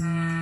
Mm-hmm.